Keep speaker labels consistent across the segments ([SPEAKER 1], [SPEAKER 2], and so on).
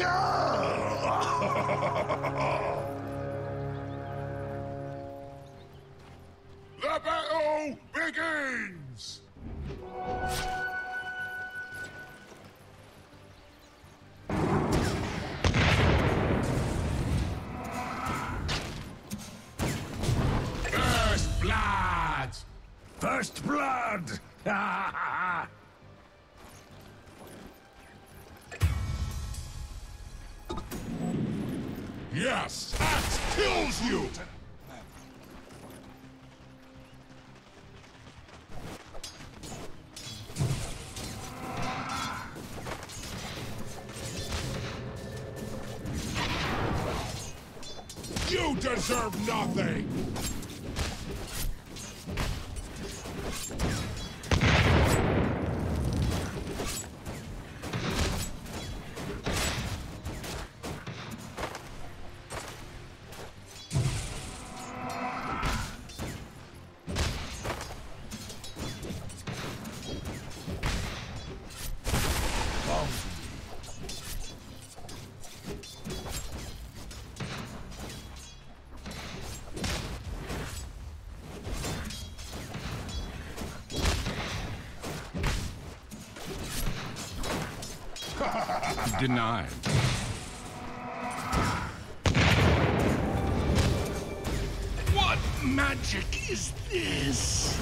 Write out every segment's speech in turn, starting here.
[SPEAKER 1] The battle begins! You! You deserve nothing!
[SPEAKER 2] Denied.
[SPEAKER 3] What magic is this?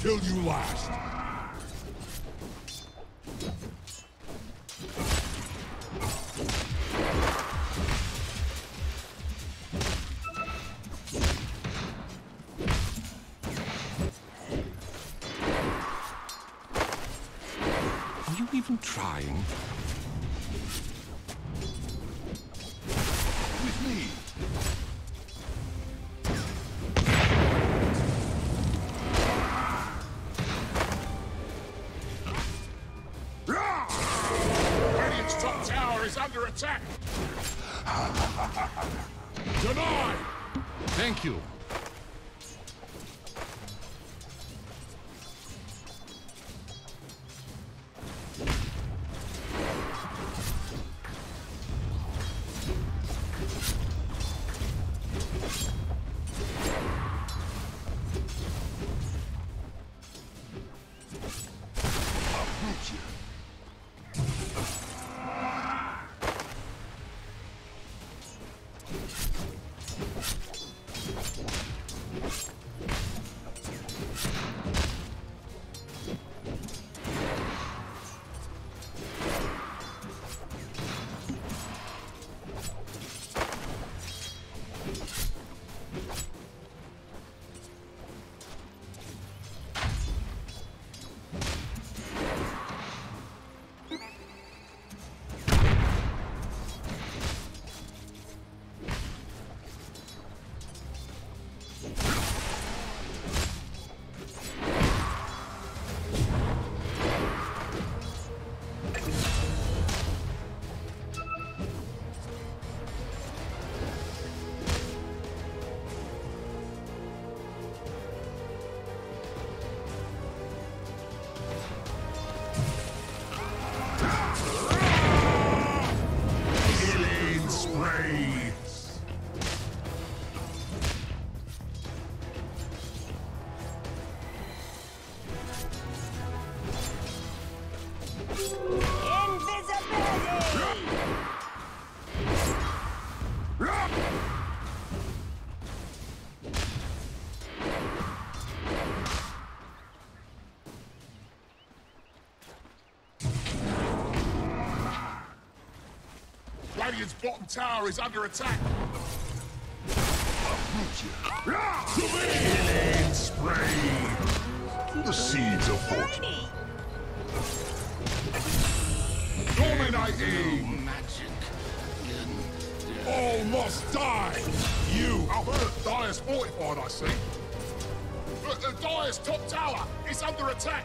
[SPEAKER 1] Kill you last.
[SPEAKER 2] Are you even trying?
[SPEAKER 1] Radiant's
[SPEAKER 2] bottom tower is under attack.
[SPEAKER 4] Killing spree. The seeds of fortune.
[SPEAKER 2] Dominating!
[SPEAKER 3] Magic.
[SPEAKER 2] All must die! You! Albert, Dire's fortified, I see. The Dire's top tower is under attack!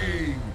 [SPEAKER 2] Dominating!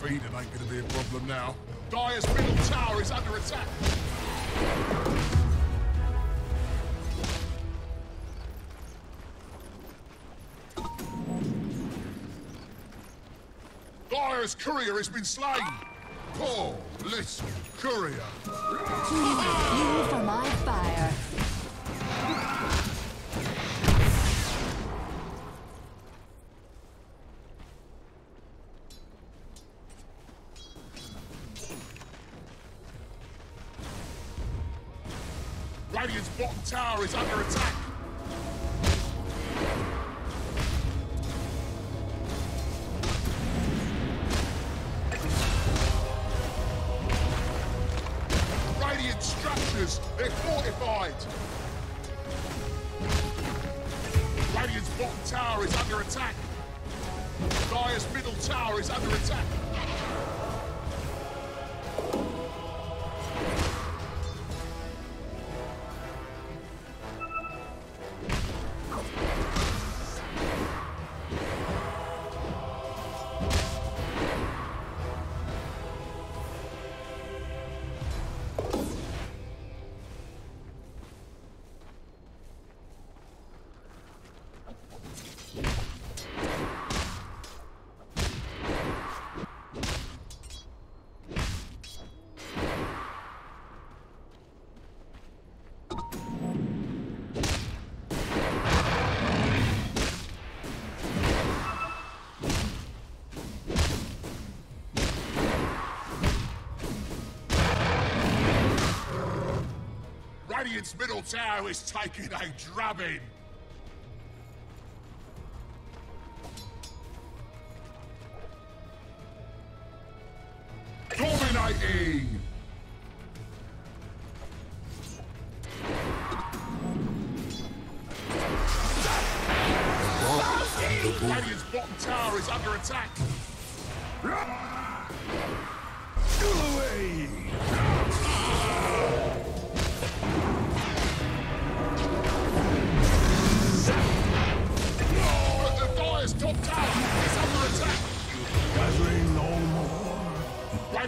[SPEAKER 2] Caring feeding ain't gonna be a problem now. Dire's middle tower is under attack. Dire's courier has been slain. Paul, listen, courier.
[SPEAKER 5] You for my fire.
[SPEAKER 2] Radiant's middle tower is taking a drubbing.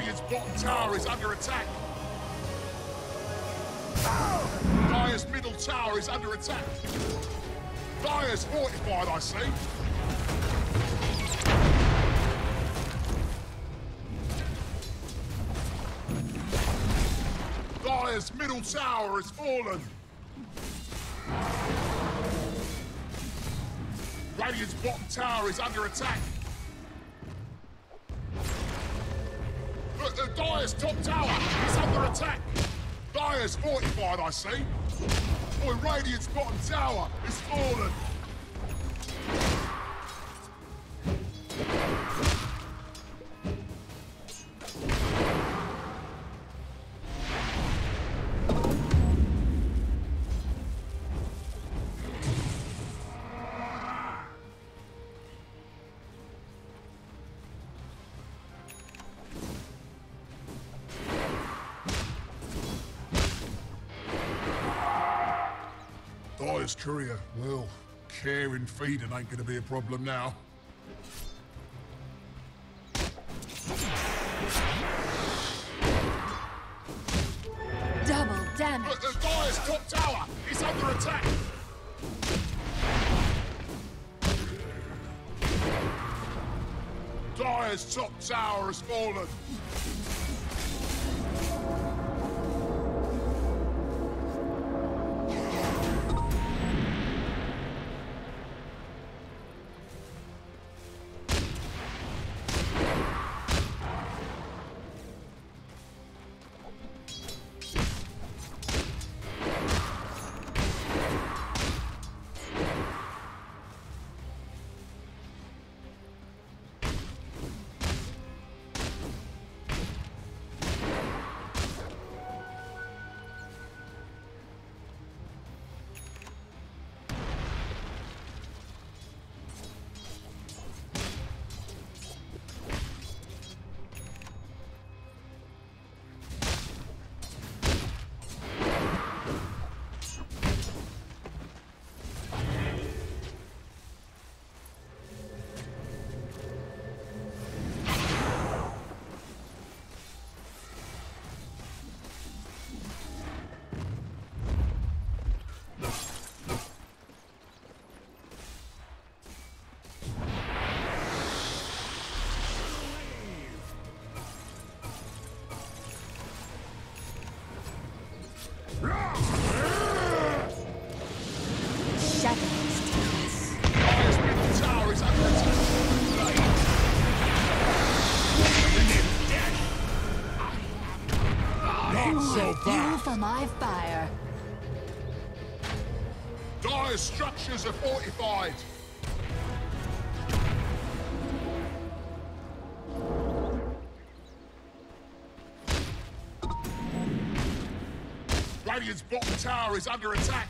[SPEAKER 2] Radiant's bottom tower is under attack. Dire's middle tower is under attack. Dire's fortified, I see. Dire's middle tower has fallen. Radiant's bottom tower is under attack. Dire's top tower is under attack. Dire's fortified, I see. Boy, Radiant's bottom tower is fallen. Dire's courier, well, caring feeding ain't gonna be a problem now.
[SPEAKER 5] Double damage.
[SPEAKER 2] Look, the Dire's top tower is under attack. Dire's top tower has fallen.
[SPEAKER 5] My fire.
[SPEAKER 2] Dire's structures are fortified. Radiant's bottom tower is under attack.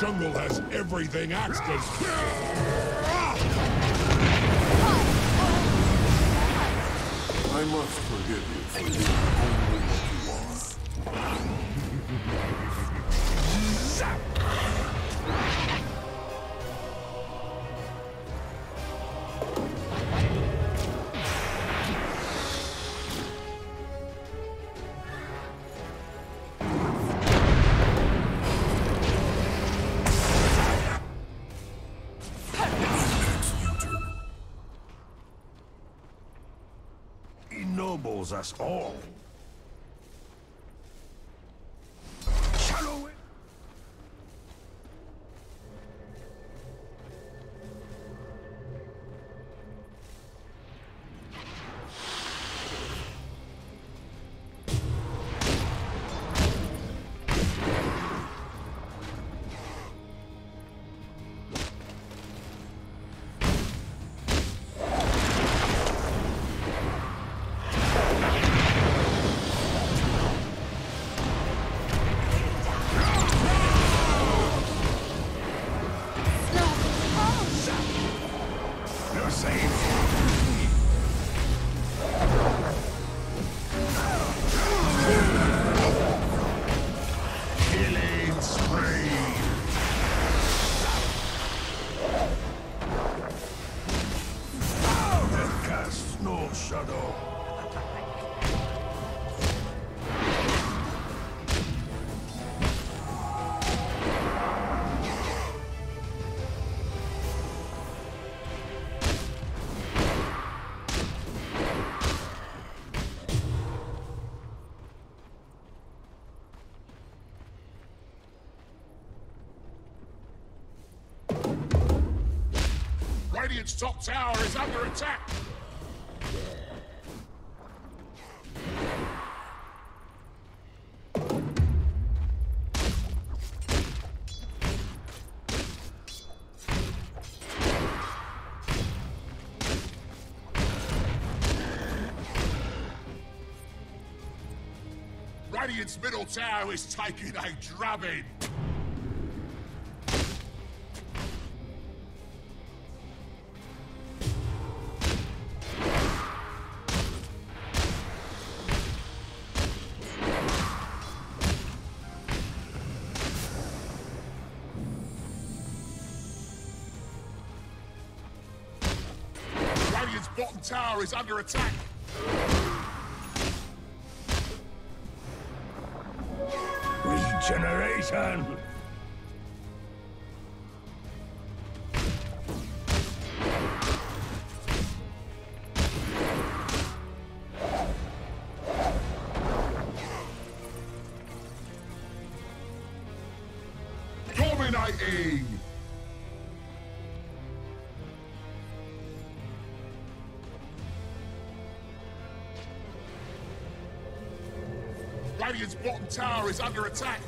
[SPEAKER 2] Jungle has everything Axton.
[SPEAKER 4] I must forgive you for being only what you are.
[SPEAKER 1] Us all. You're
[SPEAKER 2] Radiant's top tower is under attack. Radiant's middle tower is taking a drubbing. Tower is under attack.
[SPEAKER 1] Regeneration.
[SPEAKER 2] Dominating! Radiant's bottom tower is under attack.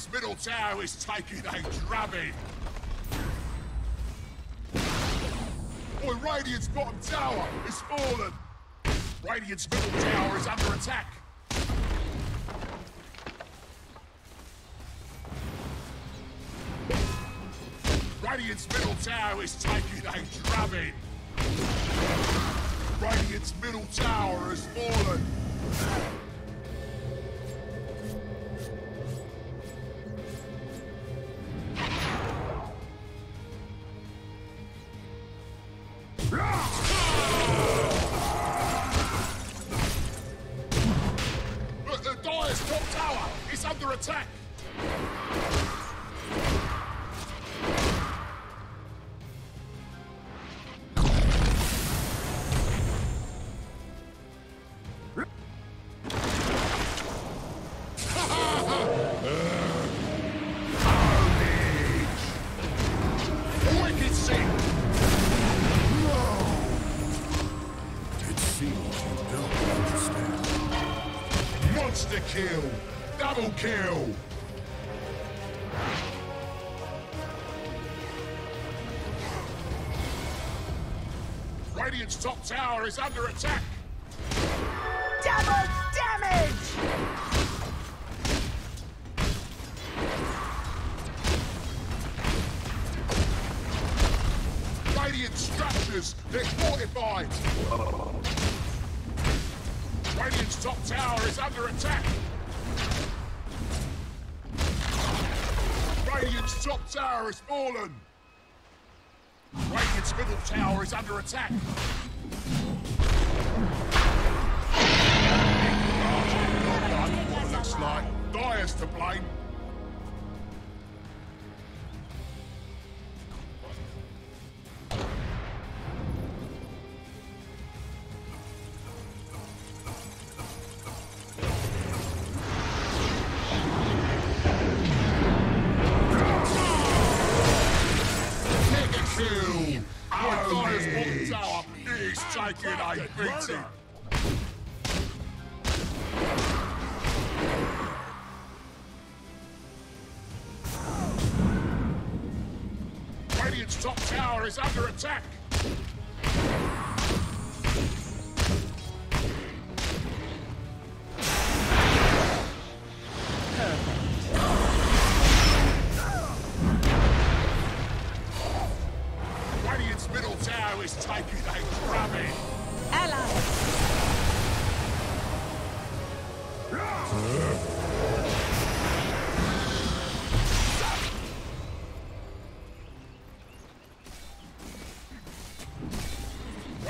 [SPEAKER 2] Radiant's middle tower is taking a drubbing. Boy, Radiant's bottom tower is fallen. Radiant's middle tower is under attack. Radiant's middle tower is taking a drubbing. Radiant's middle tower has fallen. Radiant's top tower is under attack!
[SPEAKER 6] Double damage!
[SPEAKER 2] Radiant structures, they're fortified! Radiant's top tower is under attack! Radiant's top tower has fallen! Radiant's middle tower is under attack! Dire's to blame. Attack.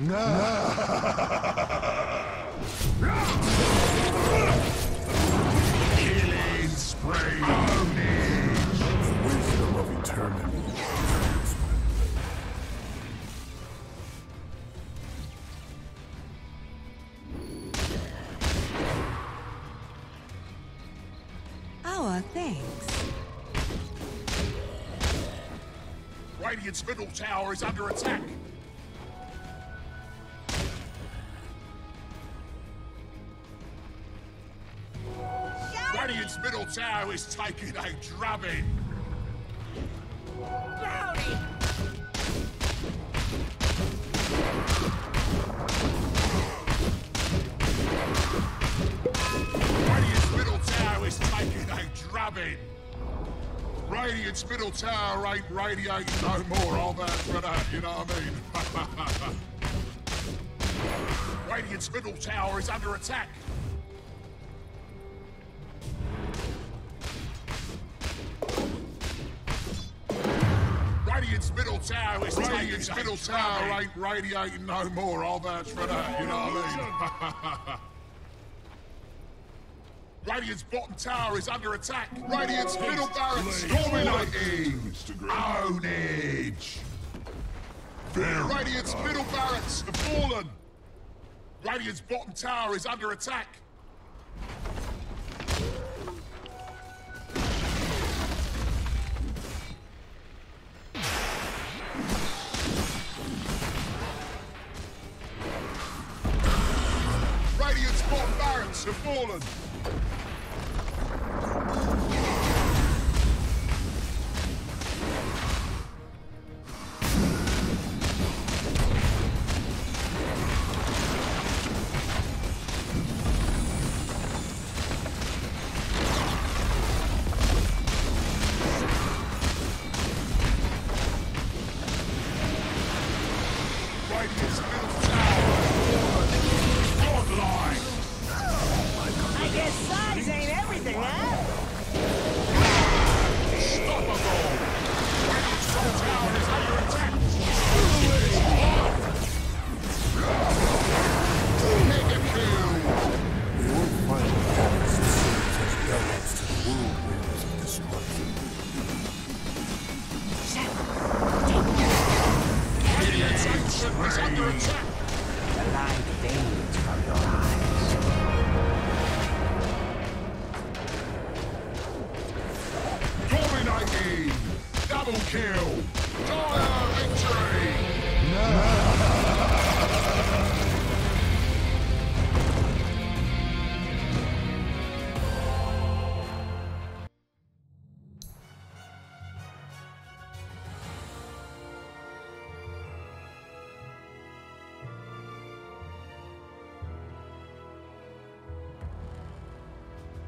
[SPEAKER 2] Killing spree.
[SPEAKER 4] The wisdom of eternity.
[SPEAKER 6] Our thanks.
[SPEAKER 2] Radiant's middle tower is under attack. Tower is taking a drubbing. Radiant's middle tower is taking a drubbing. Radiant's middle tower ain't radiating no more. I'll for that, you know what I mean? Radiant's middle tower is under attack. Tower is Radiant's middle tower ain't radiating no more. I'll vouch for that, you know what I mean? Radiant's bottom tower is under attack. Radiant's middle barracks dominating. Ownage. Radiant's middle barracks have fallen. Radiant's bottom tower is under attack. Fallen.